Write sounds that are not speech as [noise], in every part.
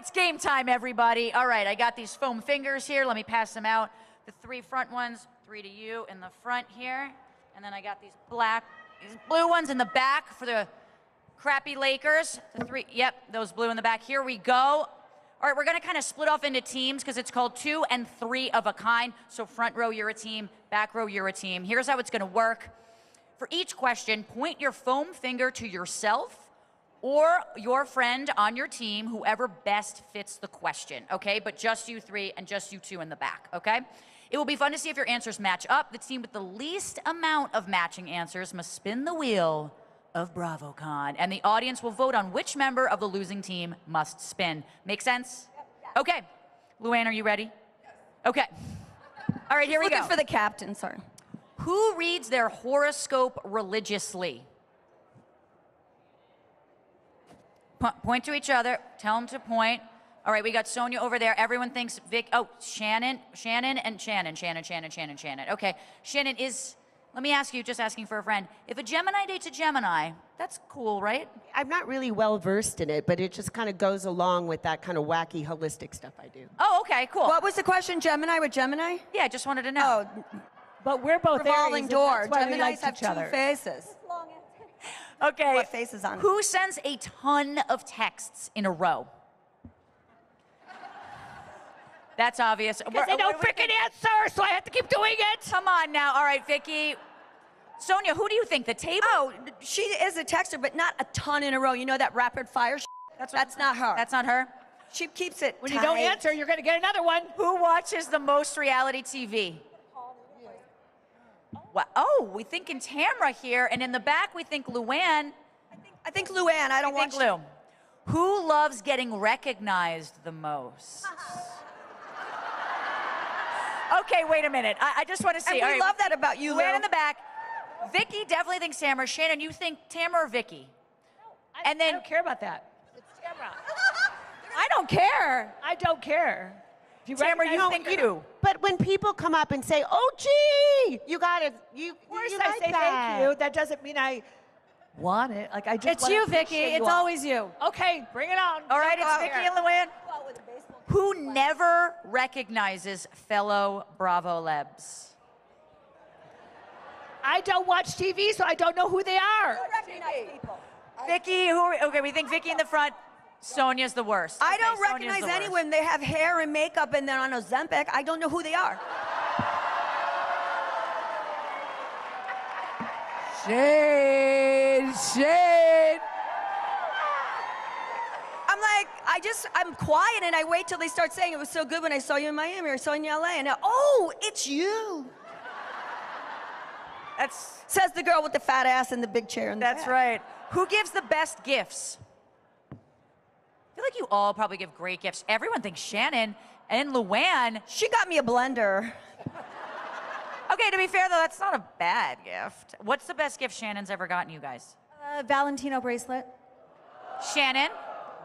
it's game time, everybody. All right, I got these foam fingers here. Let me pass them out. The three front ones, three to you in the front here. And then I got these black, these blue ones in the back for the Crappie Lakers. The three, yep, those blue in the back. Here we go. All right, we're gonna kind of split off into teams because it's called two and three of a kind. So front row, you're a team. Back row, you're a team. Here's how it's gonna work. For each question, point your foam finger to yourself or your friend on your team, whoever best fits the question, okay? But just you three and just you two in the back, okay? It will be fun to see if your answers match up. The team with the least amount of matching answers must spin the wheel of BravoCon, and the audience will vote on which member of the losing team must spin. Make sense? Okay. Luann, are you ready? Okay. All right, here we go. Looking go. for the captain, sorry. Who reads their horoscope religiously? Po- point to each other. Tell them to point. All right, we got Sonja over there. Everyone thinks Vic. Oh, Shannon, Shannon, and Shannon, Shannon, Shannon, Shannon, Shannon. Okay, Shannon is. Let me ask you, just asking for a friend. If a Gemini dates a Gemini, that's cool, right? I'm not really well versed in it, but it just kind of goes along with that kind of wacky, holistic stuff I do. Oh, okay, cool. What was the question? Gemini with Gemini? yeah, I just wanted to know. Oh, But we're both revolving Aries, door. That's why we Geminis like have each two other. faces. Okay. What face is on it? Who sends a ton of texts in a row? That's obvious. Because they don't freaking answer, so I have to keep doing it. Come on now. All right, Vicki. Sonja, who do you think? The table? Oh, she is a texter, but not a ton in a row. You know that rapid fire? That's, That's not her. That's not her. she keeps it. When you don't answer, you're going to get another one. Who watches the most reality TV? Wow. Oh, we think in Tamra here, and in the back we think Luann. I think Luann. I don't I think watch. Lou. Who loves getting recognized the most? [laughs] okay, wait a minute. I, I just want to see. And we right, love that about you, Luann Lou. in the back. Vicki definitely thinks Tamra. Shannon, you think Tamra or Vicki? I, And then- I don't care about that. It's Tamra. [laughs] I don't care. I don't care. If you Tamra, recognize you me think or you not. do. But when people come up and say, "Oh, gee," you gotta, you, Of course, you I like say that. thank you. That doesn't mean I want it. Like I just. It's wanna you, Vicki. appreciate It's all. always you. Okay, bring it on. All right, it's out Vicki and Luann. Who never recognizes fellow Bravo Lebs? I don't watch TV, so I don't know who they are. Vicki, who? Are, okay, we think Vicki in the front. Sonja's the worst. I Okay, don't Sonja's recognize the worst. anyone. They have hair and makeup and they're on Ozempic. I don't know who they are. Shade, shade. I'm like, I just, I'm quiet and I wait till they start saying it was so good when I saw you in Miami or saw you in LA. And now, oh, it's you. That's Says the girl with the fat ass and the big chair. In the that's back. right. Who gives the best gifts? I feel like you all probably give great gifts. Everyone thinks Shannon and Luann. She got me a blender. Okay, to be fair though, that's not a bad gift. What's the best gift Shannon's ever gotten you guys? Uh, Valentino bracelet. Shannon?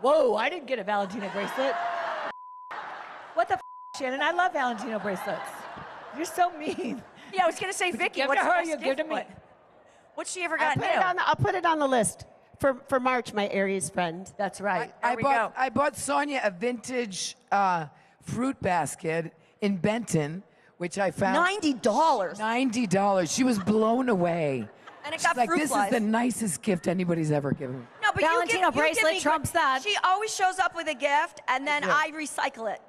Whoa, I didn't get a Valentino bracelet. What the f- Shannon? I love Valentino bracelets. You're so mean. Yeah, I was gonna say Vicki. give what's to the her, best you give to me. What- What's she ever I'll gotten put, it you? on the, I'll put it on the list for, for March, my Aries friend. That's right. There I bought, go. I bought Sonja a vintage uh, fruit basket in Benton, which I found Ninety dollars. ninety dollars. She was blown away. And it She's got like, fruit this flies. is the nicest gift anybody's ever given. me." No, but Valentino you give, you bracelet me trumps that. She always shows up with a gift, and then do. I recycle it.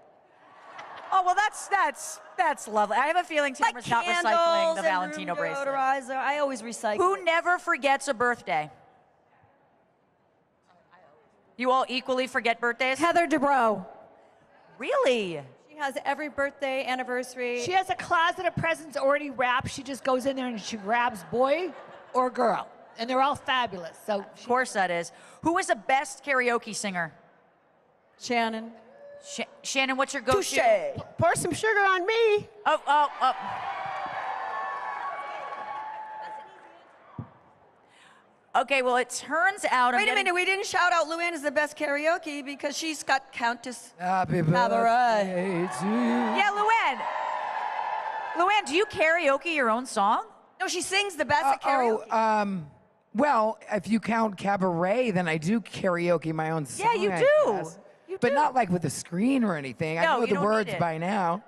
Oh well, that's that's that's lovely. I have a feeling Like Tamra's not recycling the and Valentino bracelet. I always recycle. Who never forgets a birthday? You all equally forget birthdays? Heather Dubrow. Really? She has every birthday, anniversary. She has a closet of presents already wrapped. She just goes in there and she grabs boy or girl. And they're all fabulous. So Of course that is. Who is the best karaoke singer? Shannon. Sh- Shannon, what's your go-to? Touche. Pour some sugar on me. Oh, oh, oh. Okay, well, it turns out I'm Wait a getting- minute, we didn't shout out Luann as the best karaoke because she's got Countess. Happy Cabaret. to you. Yeah, Luann. Luann, do you karaoke your own song? No, she sings the best Uh, at karaoke. oh, um, well, if you count cabaret, then I do karaoke my own song. Yeah, you do. You you but do. not like with a screen or anything. I No, know you the don't need words it. by now.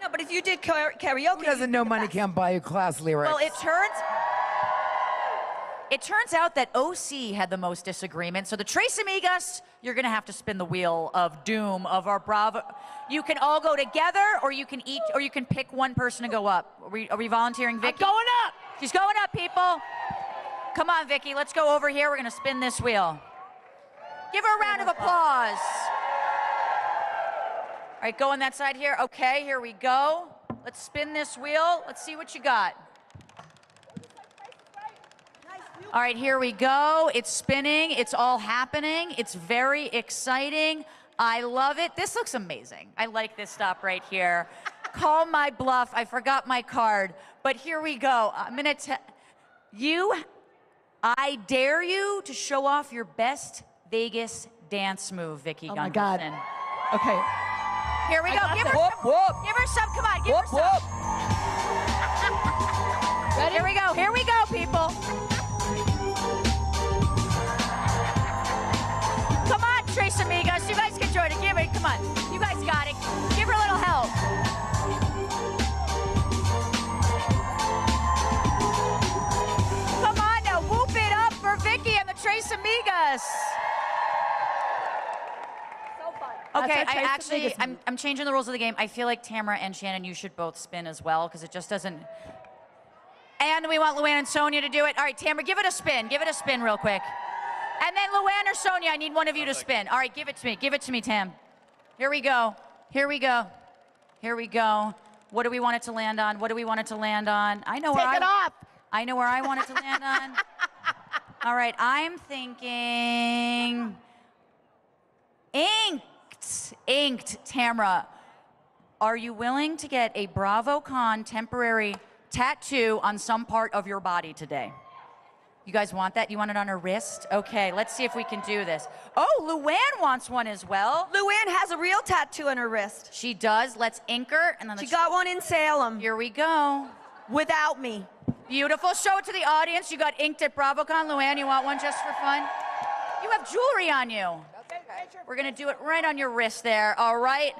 No, but if you did karaoke, Who doesn't you'd know money can't buy you class lyrics? Well, it turns it turns out that OC had the most disagreement. So the Tres Amigas, you're gonna have to spin the wheel of doom of our Bravo. You can all go together, or you can eat, or you can pick one person to go up. Are we, are we volunteering, Vicki? Going up. She's going up, people. Come on, Vicki. Let's go over here. We're gonna spin this wheel. Give her a round of applause. All right, go on that side here. Okay, here we go. Let's spin this wheel. Let's see what you got. All right, here we go. It's spinning. It's all happening. It's very exciting. I love it. This looks amazing. I like this stop right here. [laughs] Call my bluff. I forgot my card, but here we go. I'm gonna tell you. I dare you to show off your best Vegas dance move, Vicki Oh my God. Okay. Here we go. Give her. Whoop, some, whoop. give her some. Come on, give Whoop, her some. whoop. [laughs] Here we go. Here we go, people. Come on, Tres Amigos. You guys can join it. Give it. Come on. You guys got it. Give her a little help. Come on now. Whoop it up for Vicki and the Tres Amigas. Okay, That's our I actually, I'm. I'm changing the rules of the game. I feel like Tamra and Shannon, you should both spin as well because it just doesn't. And we want Luann and Sonja to do it. All right, Tamra, give it a spin. Give it a spin real quick. And then Luann or Sonja, I need one of you to spin. All right, give it to me. Give it to me, Tam. Here we go. Here we go. Here we go. What do we want it to land on? What do we want it to land on? I know where Take I it off. I know where I want it to land on. [laughs] All right, I'm thinking inked. Inked, Tamra. Are you willing to get a BravoCon temporary tattoo on some part of your body today? You guys want that? You want it on her wrist? Okay, let's see if we can do this. Oh, Luann wants one as well. Luann has a real tattoo on her wrist. She does. Let's ink her, and then She let's- got one in Salem Here we go. without me. Beautiful. Show it to the audience. You got inked at BravoCon. Luann, you want one just for fun? You have jewelry on you. We're going to do it right on your wrist there. All right.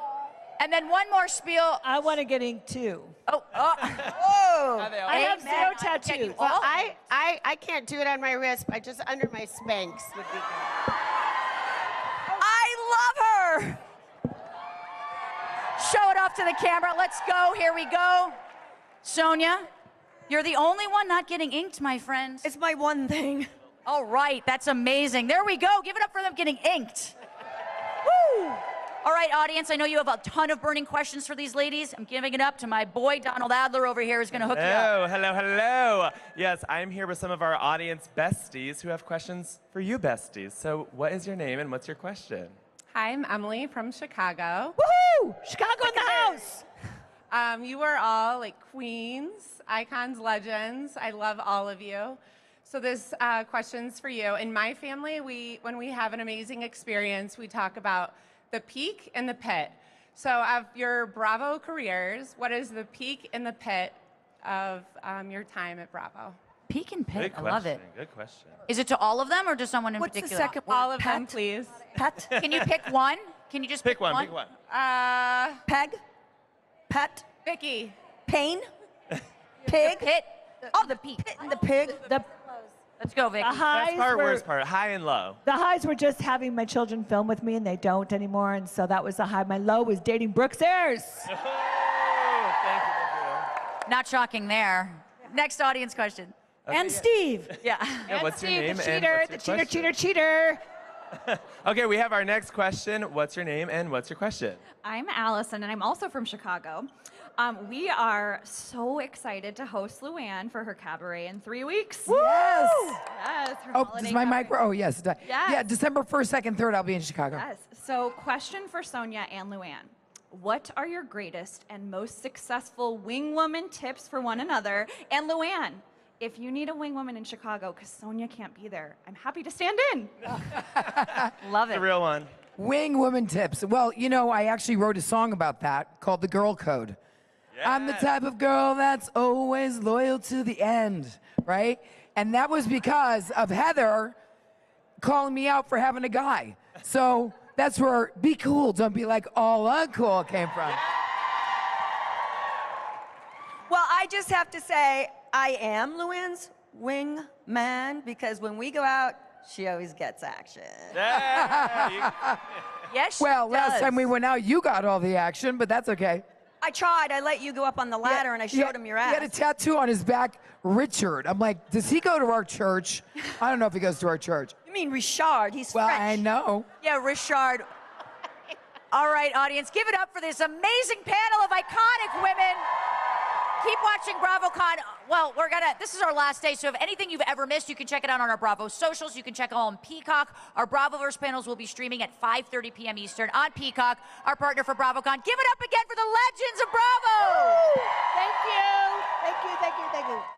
And then one more spiel. I want to get ink too. Oh, oh. [laughs] oh Oh, Whoa. I have Amen. zero I can get you tattoos. all- Well, I, I, I can't do it on my wrist, but just under my Spanx would be good. Oh. I love her. Show it off to the camera. Let's go. Here we go. Sonja, you're the only one not getting inked, my friends. It's my one thing. All right, that's amazing. There we go. Give it up for them getting inked. Woo! All right, audience, I know you have a ton of burning questions for these ladies. I'm giving it up to my boy Donald Adler over here who's going to hook you up. Hello, hello, hello. Yes, I'm here with some of our audience besties who have questions for you, besties. So, what is your name and what's your question? Hi, I'm Emily from Chicago. Woohoo! Chicago in the house. Um, you are all like queens, icons, legends. I love all of you. So this uh, question's for you. In my family, we when we have an amazing experience, we talk about the peak and the pit. So of your Bravo careers, what is the peak and the pit of um, your time at Bravo? Peak and pit. I love it. Good question. Is it to all of them or to someone in What's the particular? second word? All of them, please. Pet? [laughs] Can you pick one? Can you just Pick one, pick one. Uh, Peg? Pet? Vicki. Pain? [laughs] Pig? Pit. Oh, the peak. and The pig? The, Let's go, Vicki. the highs Best part, were worst part, high and low. the highs were just having my children film with me, and they don't anymore, and so that was the high. My low was dating Brooks Ayers. Oh, [laughs] thank you, thank Not shocking there. Next audience question. and Steve. Yeah. you. [laughs] Yeah, what's your name the and cheater, what's the your cheater, question? cheater, cheater. [laughs] Okay, we have our next question. What's your name and what's your question? I'm Allison, and I'm also from Chicago. Um, we are so excited to host Luann for her cabaret in three weeks. Yes. Yes, her Oh, holiday does my cabaret. mic? Oh, yes. it does. Yeah, December 1st, 2nd, 3rd, I'll be in Chicago. Yes. So, question for Sonja and Luann. What are your greatest and most successful wing woman tips for one another? And Luann, if you need a wing woman in Chicago, because Sonja can't be there, I'm happy to stand in. [laughs] Love it. The real one. Wing woman tips. Well, you know, I actually wrote a song about that called The Girl Code. I'm the type of girl that's always loyal to the end, right? And that was because of Heather calling me out for having a guy. So That's where be cool, don't be like all uncool came from. Well, I just have to say, I am Luann's wing man because when we go out, she always gets action. Yeah, [laughs] Yes, she Well, last time we went out, you got all the action, but that's okay. I tried. I let you go up on the ladder and I showed had- him your ass. He had a tattoo on his back, Richard. I'm like, does he go to our church? I don't know if he goes to our church. you mean Richard? He's Well, French. I know. Yeah, Richard. All right, audience, give it up for this amazing panel of iconic women. Keep watching BravoCon. Well, we're gonna. This is our last day, so if anything you've ever missed, you can check it out on our Bravo socials. You can check it out on Peacock. Our Bravoverse panels will be streaming at 5:30 p.m. Eastern on Peacock. Our partner for BravoCon. Give it up again for the legends of Bravo. Thank you. Thank you. Thank you. Thank you.